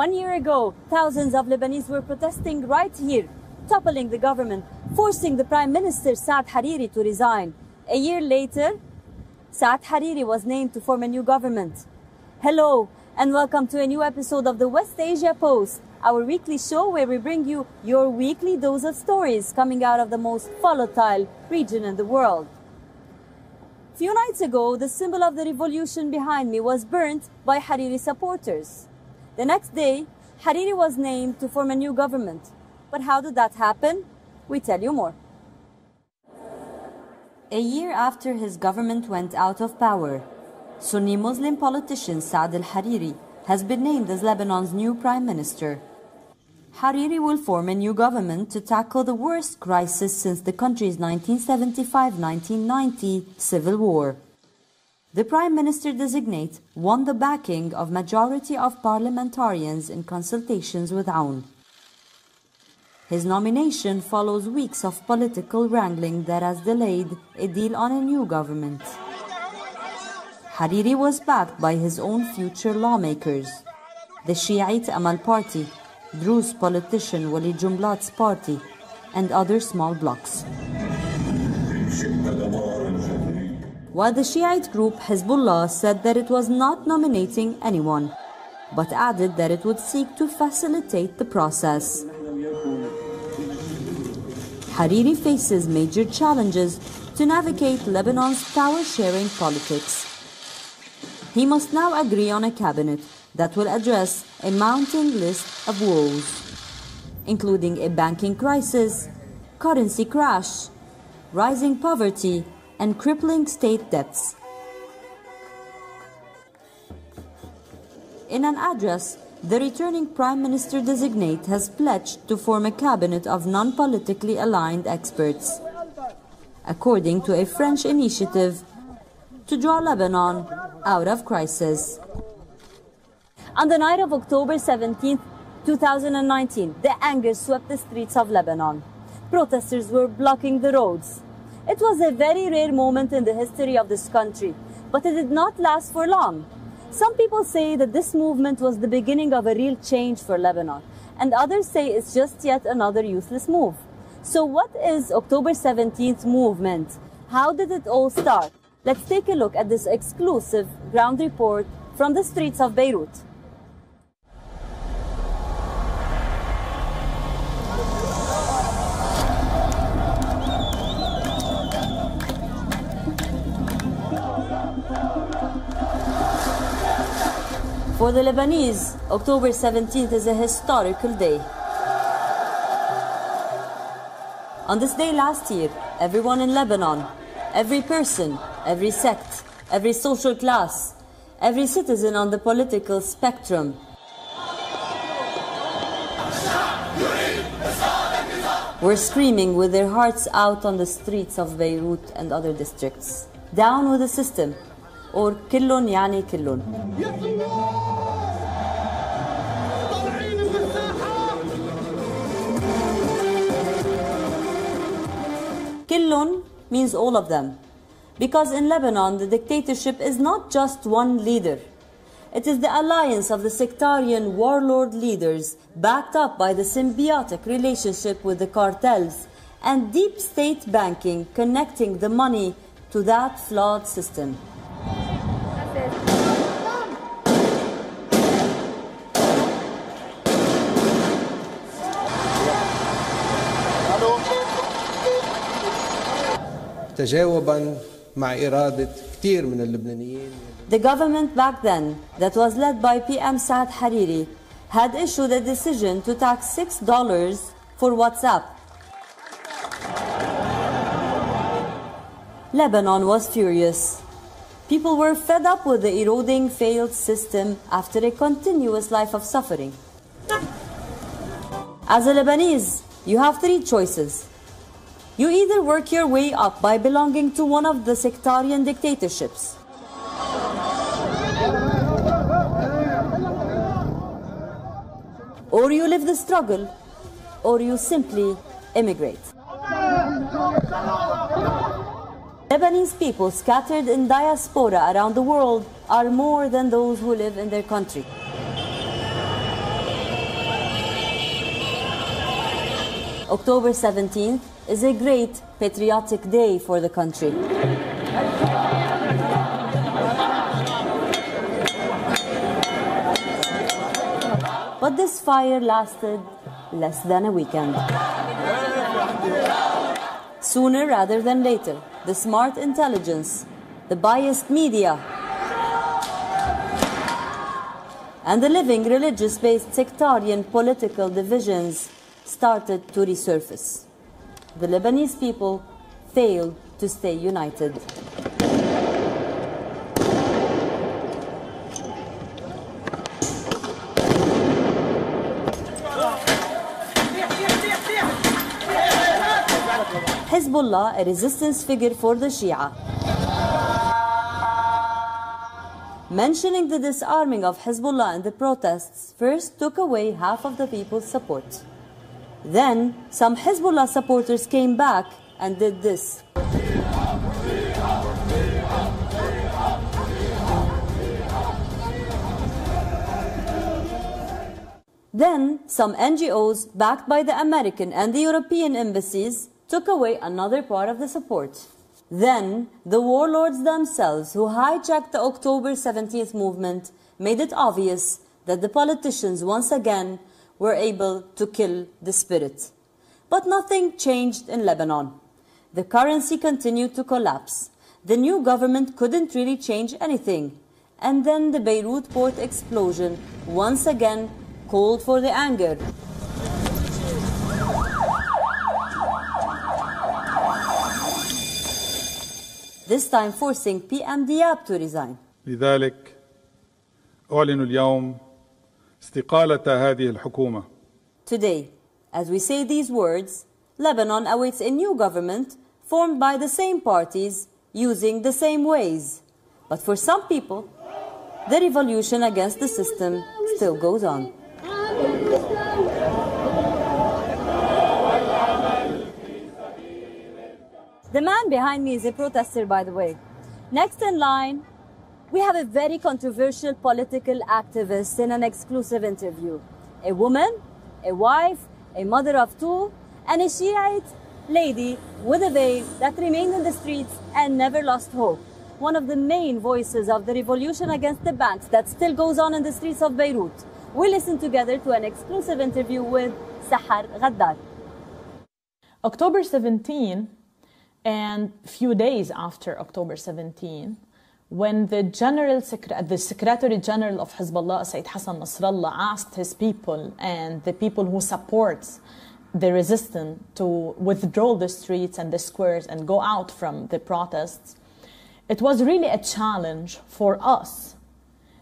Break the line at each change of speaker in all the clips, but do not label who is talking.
One year ago, thousands of Lebanese were protesting right here, toppling the government, forcing the Prime Minister Saad Hariri to resign. A year later, Saad Hariri was named to form a new government. Hello, and welcome to a new episode of the West Asia Post, our weekly show where we bring you your weekly dose of stories coming out of the most volatile region in the world. A few nights ago, the symbol of the revolution behind me was burnt by Hariri supporters. The next day, Hariri was named to form a new government. But how did that happen? We tell you more. A year after his government went out of power, Sunni Muslim politician Saad al Hariri has been named as Lebanon's new prime minister. Hariri will form a new government to tackle the worst crisis since the country's 1975-1990 civil war. The prime minister designate won the backing of majority of parliamentarians in consultations with Aoun. His nomination follows weeks of political wrangling that has delayed a deal on a new government. Hariri was backed by his own future lawmakers, the Shiite Amal Party, Druze politician Walid Jumblatt's party, and other small blocs. While the Shiite group Hezbollah said that it was not nominating anyone, but added that it would seek to facilitate the process. Hariri faces major challenges to navigate Lebanon's power sharing politics. He must now agree on a cabinet that will address a mounting list of woes, including a banking crisis, currency crash, rising poverty, and crippling state debts. In an address, the returning Prime Minister designate has pledged to form a cabinet of non politically aligned experts. According to a French initiative to draw Lebanon out of crisis. On the night of October 17, 2019, the anger swept the streets of Lebanon. Protesters were blocking the roads. It was a very rare moment in the history of this country, but it did not last for long. Some people say that this movement was the beginning of a real change for Lebanon, and others say it's just yet another useless move. So what is October 17th movement? How did it all start? Let's take a look at this exclusive ground report from the streets of Beirut. For the Lebanese, October 17th is a historical day. On this day last year, everyone in Lebanon, every person, every sect, every social class, every citizen on the political spectrum. Were screaming with their hearts out on the streets of Beirut and other districts. Down with the system, or كلن يعني كلن. كلن means all of them. Because in Lebanon, the dictatorship is not just one leader. It is the alliance of the sectarian warlord leaders backed up by the symbiotic relationship with the cartels and deep state banking connecting the money to that flawed system.
تجاوبا مع إرادة كثير من اللبنانيين
The government back then, that was led by PM Saad Hariri, had issued a decision to tax $6 for WhatsApp. Lebanon was furious. People were fed up with the eroding failed system after a continuous life of suffering. As a Lebanese, you have three choices. you either work your way up by belonging to one of the sectarian dictatorships. Or you live the struggle, or you simply immigrate. Lebanese people scattered in diaspora around the world are more than those who live in their country. October 17th, is a great patriotic day for the country. But this fire lasted less than a weekend. Sooner rather than later, the smart intelligence, the biased media, and the living religious based sectarian political divisions started to resurface. The Lebanese people failed to stay united. Hezbollah, a resistance figure for the Shia. Mentioning the disarming of Hezbollah in the protests first took away half of the people's support. Then, some Hezbollah supporters came back and did this. Then, some NGOs, backed by the American and the European embassies, took away another part of the support. Then, the warlords themselves, who hijacked the October 17th movement, made it obvious that the politicians once again were able to kill the spirit. But nothing changed in Lebanon. The currency continued to collapse. The new government couldn't really change anything. And then the Beirut port explosion once again called for the anger. This time forcing PM Diab to resign.
لذلك أعلن اليوم استقالة هذه الحكومة
Today, as we say these words, Lebanon awaits a new government formed by the same parties using the same ways. But for some people, the revolution against the system still goes on. The man behind me is a protester, by the way. Next in line, we have a very controversial political activist in an exclusive interview. A woman, a wife, a mother of two, and a Shiite lady with a veil that remained in the streets and never lost hope. One of the main voices of the revolution against the banks that still goes on in the streets of Beirut. We listen together to an exclusive interview with Sahar Ghaddar.
October 17 and few days after October 17, when the general the secretary general of Hezbollah, Sayyid Hassan Nasrallah, asked his people and the people who support the resistance to withdraw the streets and the squares and go out from the protests, it was really a challenge for us,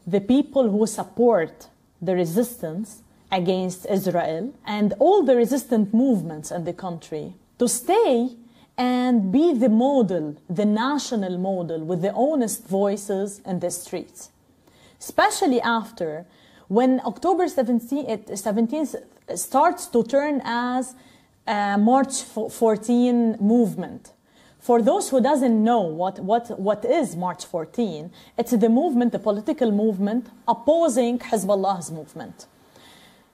the people who support the resistance against Israel and all the resistant movements in the country, to stay and be the model, the national model with the honest voices in the streets. Especially after when October 17th starts to turn as a March 14 movement. For those who doesn't know what, what, what is March 14, it's the movement, the political movement opposing Hezbollah's movement.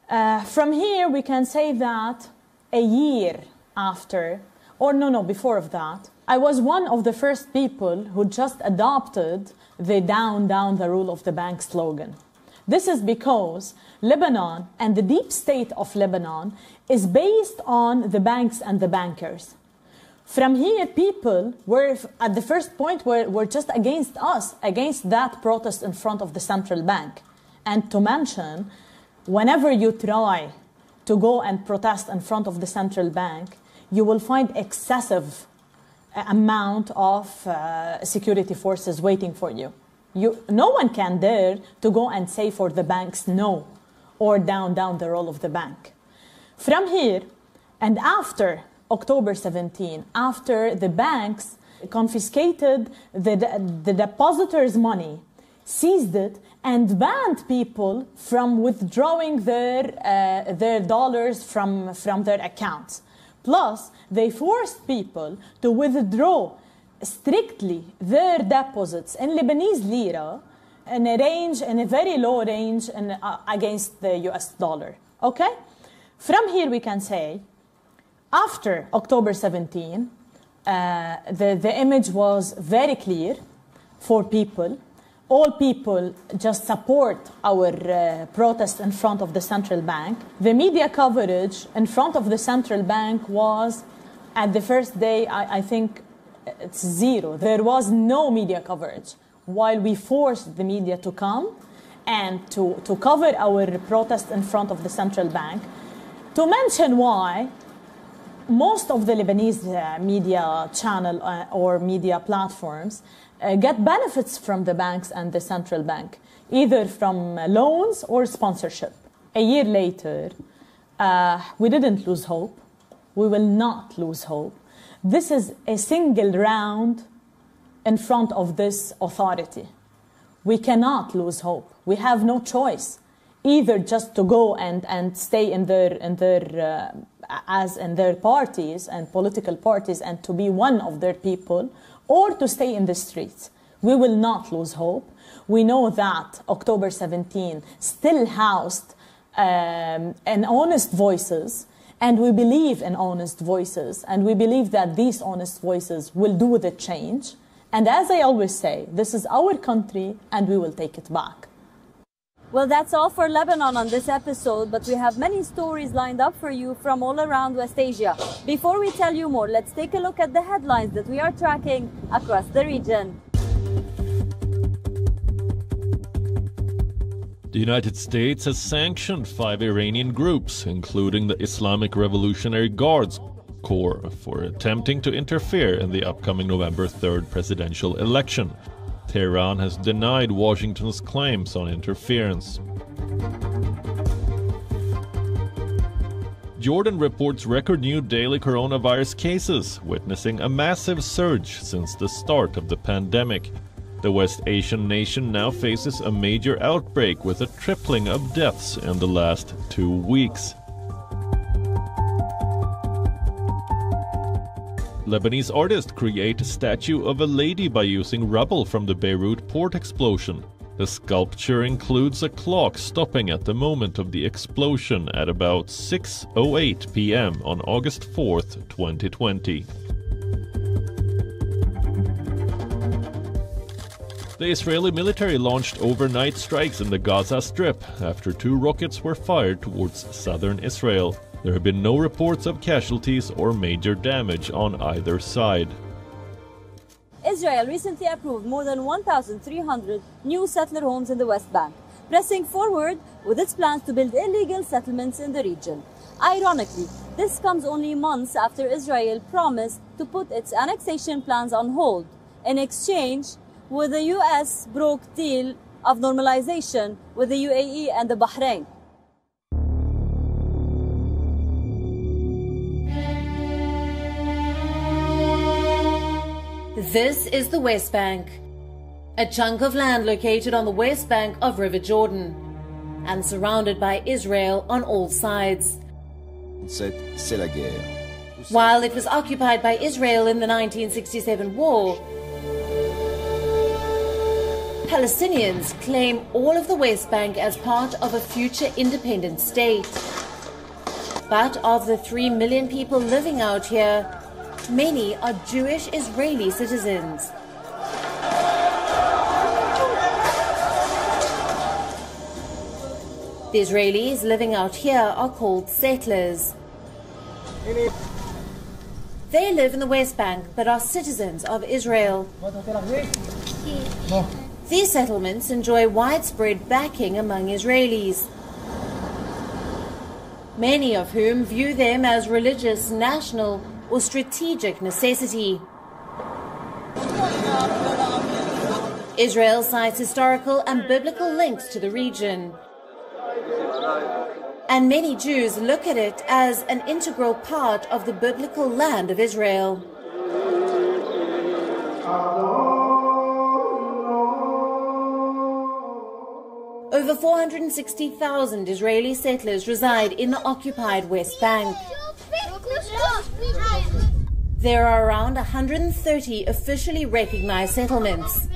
Uh, from here, we can say that a year after, or no, no, before of that, I was one of the first people who just adopted the down, down the rule of the bank slogan. This is because Lebanon and the deep state of Lebanon is based on the banks and the bankers. From here, people were at the first point were, were just against us, against that protest in front of the central bank. And to mention, whenever you try to go and protest in front of the central bank, you will find excessive uh, amount of uh, security forces waiting for you. you. No one can dare to go and say for the banks no or down, down the role of the bank. From here, and after October 17, after the banks confiscated the, the depositors' money, seized it, and banned people from withdrawing their, uh, their dollars from, from their accounts. Plus, they forced people to withdraw strictly their deposits in Lebanese lira in a range, in a very low range in, uh, against the US dollar. Okay? From here, we can say After October 17, uh, the, the image was very clear for people. All people just support our uh, protest in front of the central bank. The media coverage in front of the central bank was, at the first day, I, I think it's zero. There was no media coverage while we forced the media to come and to, to cover our protest in front of the central bank. To mention why, most of the Lebanese uh, media channel uh, or media platforms get benefits from the banks and the central bank, either from loans or sponsorship. A year later, uh, we didn't lose hope. We will not lose hope. This is a single round in front of this authority. We cannot lose hope. We have no choice, either just to go and, and stay in their, in their uh, as in their parties and political parties and to be one of their people, or to stay in the streets. We will not lose hope. We know that October 17 still housed um, an honest voices, and we believe in honest voices, and we believe that these honest voices will do the change. And as I always say, this is our country and we will take it back.
Well, that's all for Lebanon on this episode, but we have many stories lined up for you from all around West Asia. Before we tell you more, let's take a look at the headlines that we are tracking across the region.
The United States has sanctioned five Iranian groups, including the Islamic Revolutionary Guards Corps, for attempting to interfere in the upcoming November 3rd presidential election. Tehran has denied Washington's claims on interference. Jordan reports record new daily coronavirus cases, witnessing a massive surge since the start of the pandemic. The West Asian nation now faces a major outbreak with a tripling of deaths in the last two weeks. Lebanese artist create a statue of a lady by using rubble from the Beirut port explosion. The sculpture includes a clock stopping at the moment of the explosion at about 6:08 p.m. on August 4th, 2020. The Israeli military launched overnight strikes in the Gaza Strip after two rockets were fired towards southern Israel. There have been no reports of casualties or major damage on either side.
Israel recently approved more than 1,300 new settler homes in the West Bank, pressing forward with its plans to build illegal settlements in the region. Ironically, this comes only months after Israel promised to put its annexation plans on hold in exchange with the US broke deal of normalization with the UAE and the Bahrain.
This is the West Bank, a chunk of land located on the west bank of River Jordan and surrounded by Israel on all sides.
C'est la guerre.
While it was occupied by Israel in the 1967 war, Palestinians claim all of the West Bank as part of a future independent state. But of the 3 million people living out here, Many are Jewish Israeli citizens. The Israelis living out here are called settlers. They live in the West Bank but are citizens of Israel. These settlements enjoy widespread backing among Israelis, many of whom view them as religious, national, or strategic necessity. Israel cites historical and biblical links to the region. And many Jews look at it as an integral part of the biblical land of Israel. Over 460,000 Israeli settlers reside in the occupied West Bank. There are around 130 officially recognized settlements.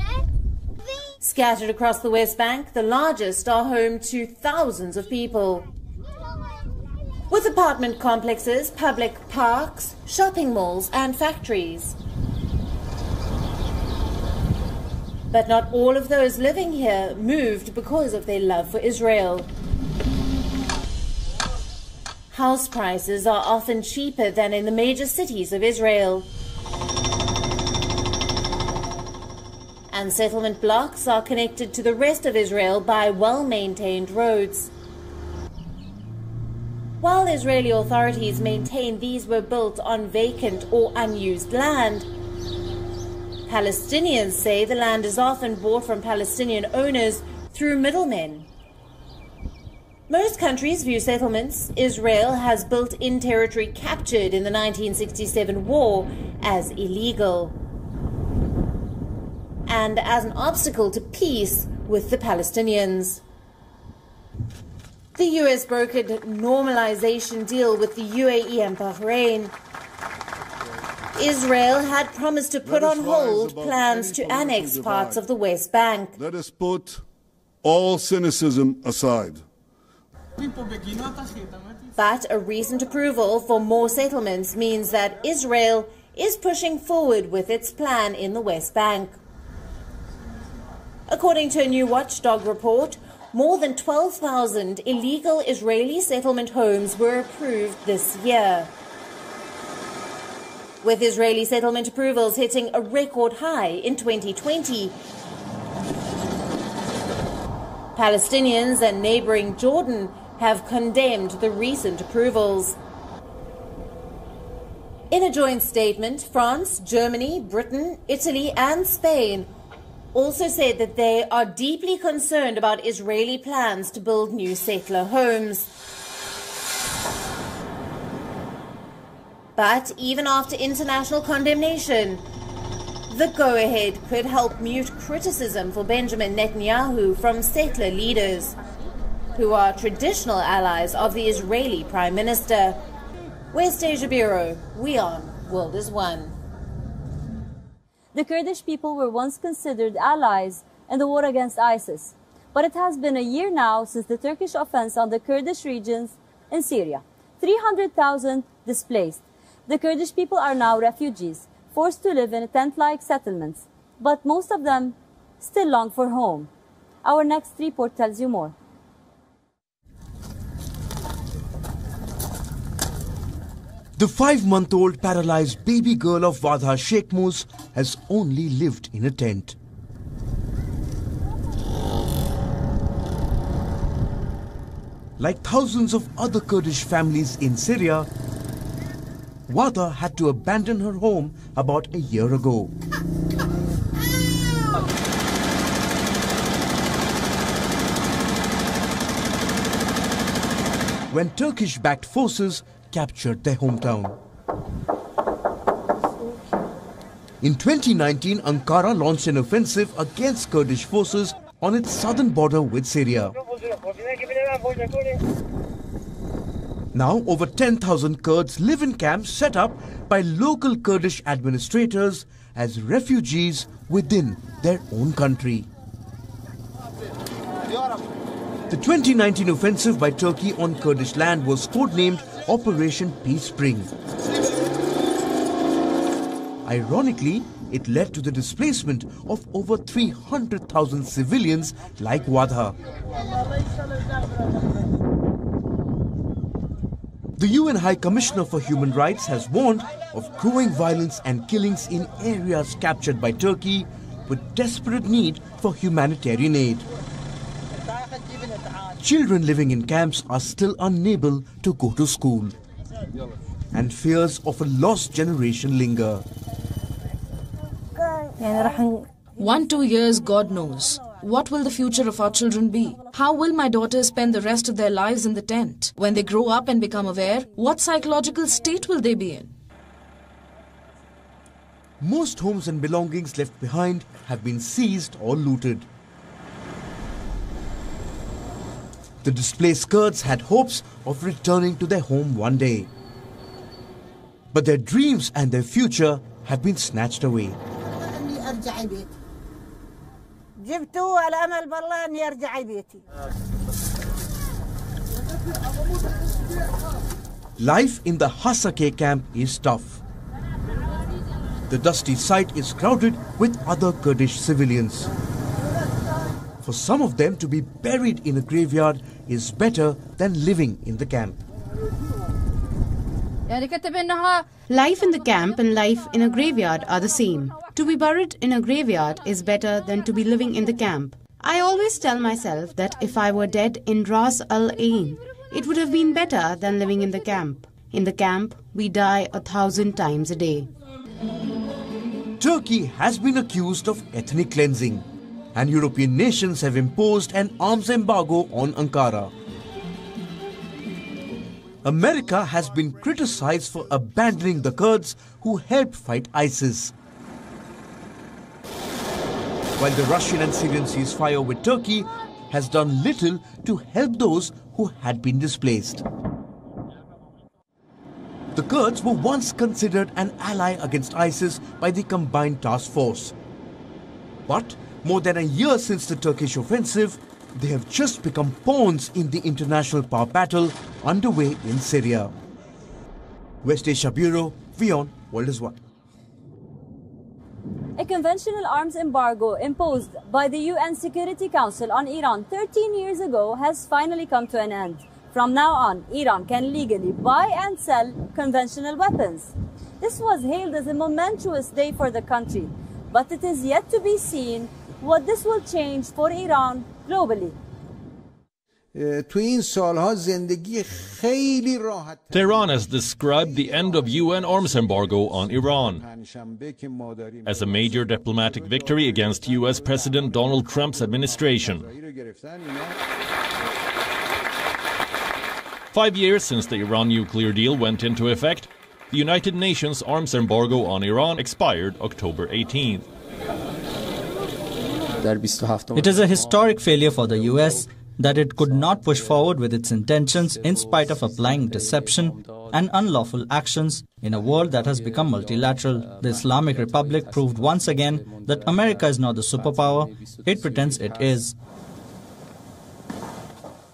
Scattered across the West Bank, the largest are home to thousands of people. with apartment complexes, public parks, shopping malls, and factories. But not all of those living here moved because of their love for Israel. House prices are often cheaper than in the major cities of Israel. And settlement blocks are connected to the rest of Israel by well maintained roads. While Israeli authorities maintain these were built on vacant or unused land, Palestinians say the land is often bought from Palestinian owners through middlemen. Most countries view settlements Israel has built in territory captured in the 1967 war as illegal and as an obstacle to peace with the Palestinians. The US brokered normalization deal with the UAE and Bahrain. Israel had promised to put on hold plans to annex parts of the West Bank.
Let us put all cynicism aside.
But a recent approval for more settlements means that Israel is pushing forward with its plan in the West Bank. According to a new watchdog report, more than 12,000 illegal Israeli settlement homes were approved this year. With Israeli settlement approvals hitting a record high in 2020, Palestinians and neighboring Jordan have condemned the recent approvals. In a joint statement, France, Germany, Britain, Italy, and Spain also said that they are deeply concerned about Israeli plans to build new settler homes. But even after international condemnation, the go ahead could help mute criticism for Benjamin Netanyahu from settler leaders, who are traditional allies of the Israeli Prime Minister. West Asia Bureau, WION, World is One.
The Kurdish people were once considered allies in the war against ISIS, but it has been a year now since the Turkish offense on the Kurdish regions in Syria. 300,000 displaced. The Kurdish people are now refugees, forced to live in tent-like settlements, but most of them still long for home. Our next report tells you more.
The five-month-old paralyzed baby girl of Wadha Sheikh Mus has only lived in a tent. Like thousands of other Kurdish families in Syria, Wadha had to abandon her home about a year ago. When Turkish-backed forces captured their hometown. In 2019, Ankara launched an offensive against Kurdish forces on its southern border with Syria. Now, over 10,000 Kurds live in camps set up by local Kurdish administrators as refugees within their own country. The 2019 offensive by Turkey on Kurdish land was codenamed Operation Peace Spring. Ironically, it led to the displacement of over 300,000 civilians like Wadha. The UN High Commissioner for Human Rights has warned of growing violence and killings in areas captured by Turkey with desperate need for humanitarian aid. Children living in camps are still unable to go to school. And fears of a lost generation linger.
One, two years, God knows. What will the future of our children be? How will my daughters spend the rest of their lives in the tent? When they grow up and become aware, what psychological state will they be in?
Most homes and belongings left behind have been seized or looted. The displaced Kurds had hopes of returning to their home one day. But their dreams and their future have been snatched away. Life in the Hasake camp is tough. The dusty site is crowded with other Kurdish civilians. For some of them to be buried in a graveyard is better than living in the camp.
Life in the camp and life in a graveyard are the same. To be buried in a graveyard is better than to be living in the camp. I always tell myself that if I were dead in Ras Al Ain, it would have been better than living in the camp. In the camp, we die a thousand times a day.
Turkey has been accused of ethnic cleansing, and European nations have imposed an arms embargo on Ankara. America has been criticized for abandoning the Kurds who helped fight ISIS. While the Russian and Syrian ceasefire with Turkey has done little to help those who had been displaced. The Kurds were once considered an ally against ISIS by the Combined Task Force. But more than a year since the Turkish offensive, they have just become pawns in the international power battle underway in Syria. West Asia Bureau, WION, World is One.
A conventional arms embargo imposed by the UN Security Council on Iran 13 years ago has finally come to an end. From now on, Iran can legally buy and sell conventional weapons. This was hailed as a momentous day for the country, but it is yet to be seen what this will change for Iran globally.
Tehran has described the end of UN arms embargo on Iran as a major diplomatic victory against US President Donald Trump's administration. Five years since the Iran nuclear deal went into effect, the United Nations arms embargo on Iran expired October 18th.
It is a historic failure for the US that it could not push forward with its intentions in spite of applying deception and unlawful actions in a world that has become multilateral. The Islamic Republic proved once again that America is not the superpower it pretends it is.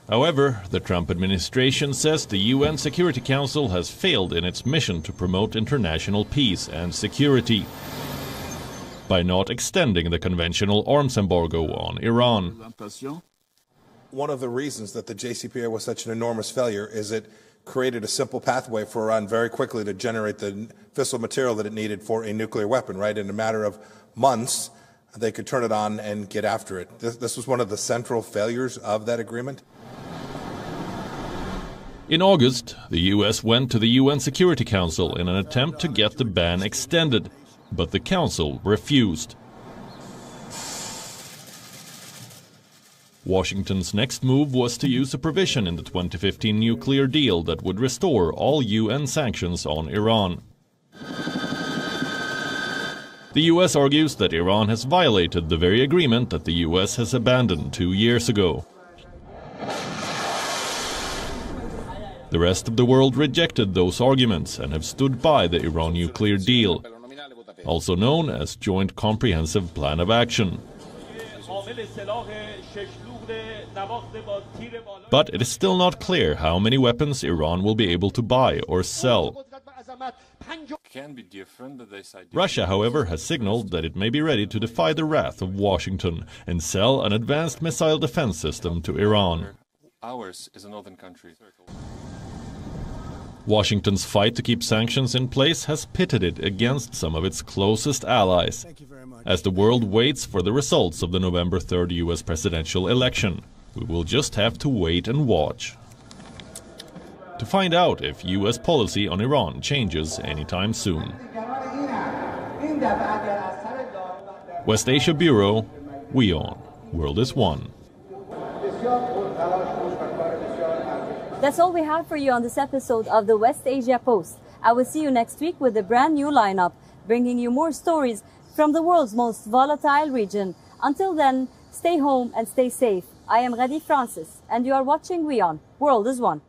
However, the Trump administration says the UN Security Council has failed in its mission to promote international peace and security by not extending the conventional arms embargo on Iran.
One of the reasons that the JCPOA was such an enormous failure is it created a simple pathway for Iran very quickly to generate the fissile material that it needed for a nuclear weapon, right? In a matter of months, they could turn it on and get after it. This, this was one of the central failures of that agreement.
In August, the US went to the UN Security Council in an attempt to get the ban extended, but the Council refused. Washington's next move was to use a provision in the 2015 nuclear deal that would restore all UN sanctions on Iran. The US argues that Iran has violated the very agreement that the US has abandoned two years ago. The rest of the world rejected those arguments and have stood by the Iran nuclear deal, also known as Joint Comprehensive Plan of Action. But it is still not clear how many weapons Iran will be able to buy or sell. Russia, however, has signaled that it may be ready to defy the wrath of Washington and sell an advanced missile defense system to Iran.
Ours is a northern country.
Washington's fight to keep sanctions in place has pitted it against some of its closest allies as the world waits for the results of the November 3rd US presidential election. We will just have to wait and watch. To find out if US policy on Iran changes anytime soon. West Asia Bureau, WION. World is One.
That's all we have for you on this episode of the West Asia Post. I will see you next week with a brand new lineup, bringing you more stories from the world's most volatile region. Until then, stay home and stay safe. I am Ghadi Francis, and you are watching WION. World is One.